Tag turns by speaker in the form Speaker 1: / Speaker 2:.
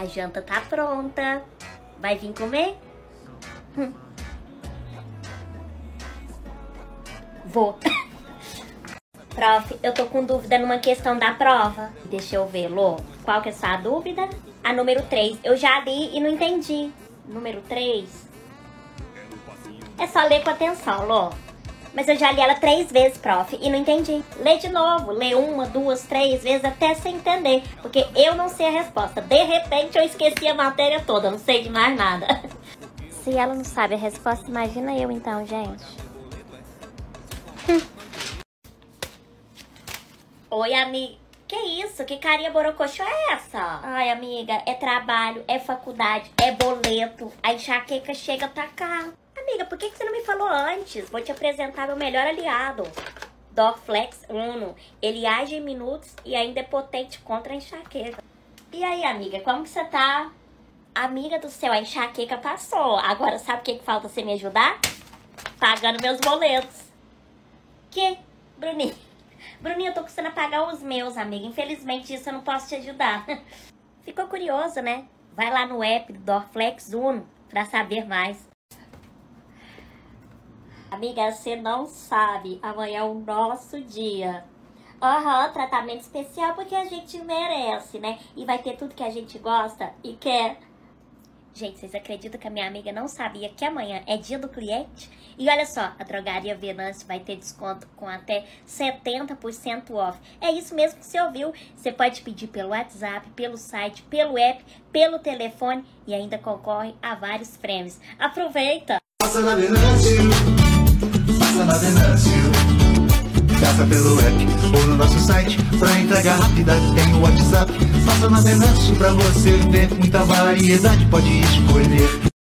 Speaker 1: A janta tá pronta. Vai vir comer? Hum. Vou. Prof, eu tô com dúvida numa questão da prova. Deixa eu ver, Lô. Qual que é a sua dúvida? A número 3. Eu já li e não entendi. Número 3? É só ler com atenção, Lô. Mas eu já li ela três vezes, prof, e não entendi. Lê de novo, lê uma, duas, três vezes até você entender. Porque eu não sei a resposta. De repente eu esqueci a matéria toda, não sei de mais nada. Se ela não sabe a resposta, imagina eu então, gente. Oi, amiga. Que isso? Que carinha borocochô é essa? Ai, amiga, é trabalho, é faculdade, é boleto. A enxaqueca chega a tacar. Amiga, por que, você não me falou antes? Vou te apresentar meu melhor aliado. Dorflex Uno. Ele age em minutos e ainda é potente contra a enxaqueca. E aí, amiga, como que você tá? Amiga do céu, a enxaqueca passou. Agora sabe o que, que falta você me ajudar? Pagando meus boletos. Que? Bruninho. Bruninho, eu tô custando pagar os meus, amiga. Infelizmente, isso eu não posso te ajudar. Ficou curioso, né? Vai lá no app do Dorflex Uno pra saber mais. Amiga, você não sabe. Amanhã é o nosso dia. Aham, uhum, tratamento especial porque a gente merece, né? E vai ter tudo que a gente gosta e quer. Gente, vocês acreditam que a minha amiga não sabia que amanhã é dia do cliente? E olha só, a Drogaria Venance vai ter desconto com até 70% off. É isso mesmo que você ouviu. Você pode pedir pelo WhatsApp, pelo site, pelo app, pelo telefone e ainda concorre a vários prêmios. Aproveita! Passa na na Venâncio. Peça pelo app ou no nosso site Pra entrega rápida. Tem o WhatsApp. Passa na Venâncio pra você ver Muita variedade. Pode escolher